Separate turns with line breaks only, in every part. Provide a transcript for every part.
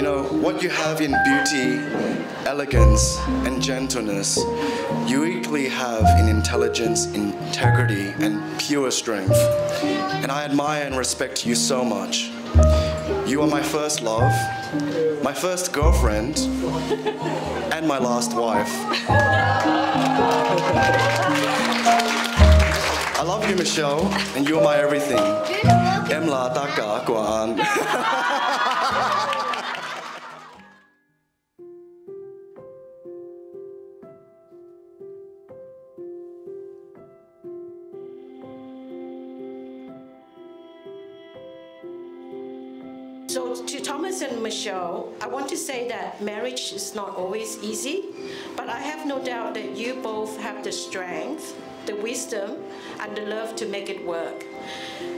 You know, what you have in beauty, elegance, and gentleness, you equally have in intelligence, integrity, and pure strength. And I admire and respect you so much. You are my first love, my first girlfriend, and my last wife. I love you, Michelle, and you are my everything. Em là tất cả của anh.
So to Thomas and Michelle, I want to say that marriage is not always easy, but I have no doubt that you both have the strength, the wisdom, and the love to make it work.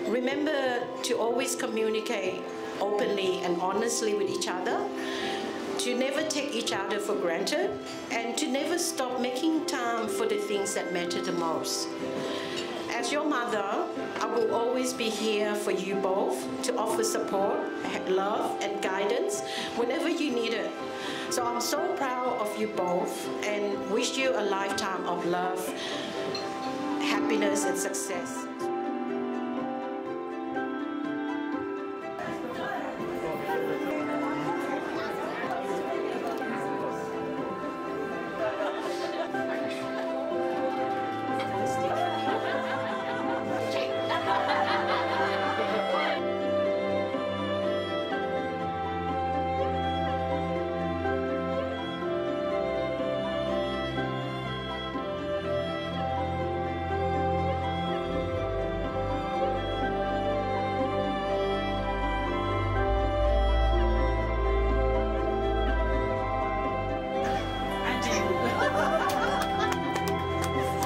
Remember to always communicate openly and honestly with each other, to never take each other for granted, and to never stop making time for the things that matter the most. As your mother, I always be here for you both to offer support, love, and guidance whenever you need it. So I'm so proud of you both and wish you a lifetime of love, happiness, and success.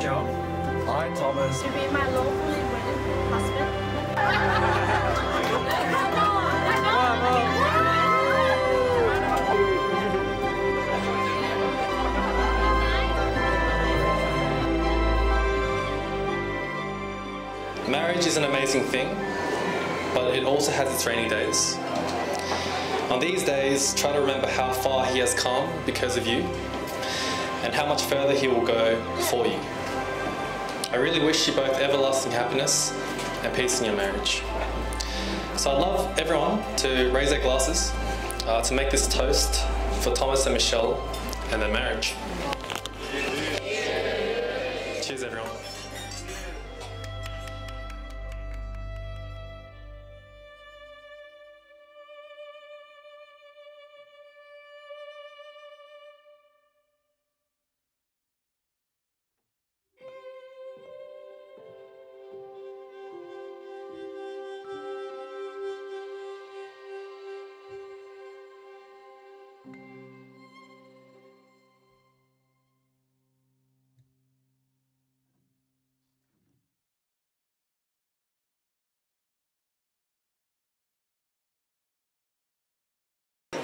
Joe. Hi, Thomas.
to be my lawfully wedded husband.
Marriage is an amazing thing, but it also has its rainy days. On these days, try to remember how far he has come because of you and how much further he will go for you. I really wish you both everlasting happiness and peace in your marriage. So I'd love everyone to raise their glasses uh, to make this toast for Thomas and Michelle and their marriage. Cheers, everyone.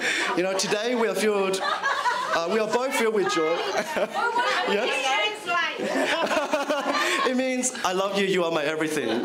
You know, today we are filled, uh, we are both filled with joy. yes? it means I love you, you are my everything.